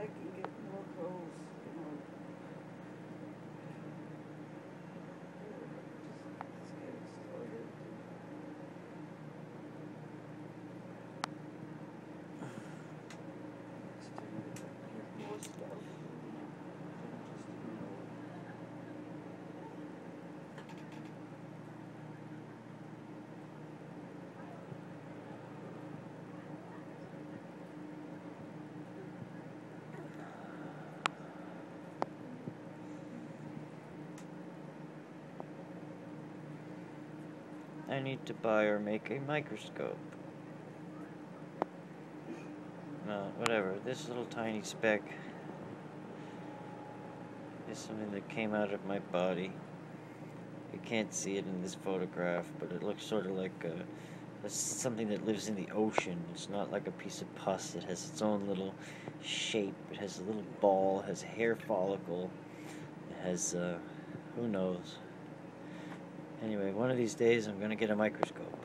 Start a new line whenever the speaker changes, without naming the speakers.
back and get more cold. I need to buy or make a microscope. No, whatever. This little tiny speck is something that came out of my body. You can't see it in this photograph, but it looks sort of like a, something that lives in the ocean. It's not like a piece of pus. It has its own little shape. It has a little ball. It has a hair follicle. It has, uh, who knows. Anyway, one of these days I'm going to get a microscope.